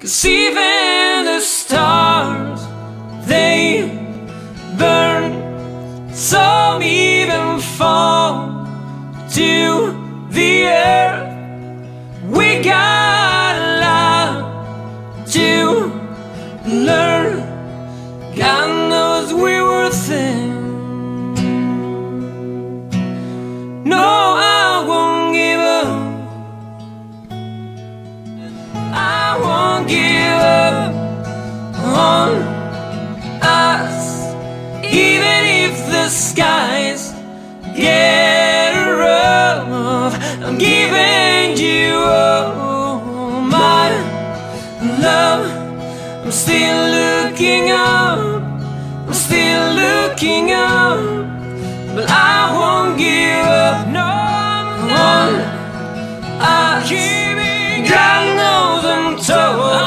Cause even the stars, they burn. Some even fall to the earth. We got a lot to learn. God knows we were thin. Won't give up on us, even if the skies get rough. I'm giving you all my love. I'm still looking up. I'm still looking up, but I so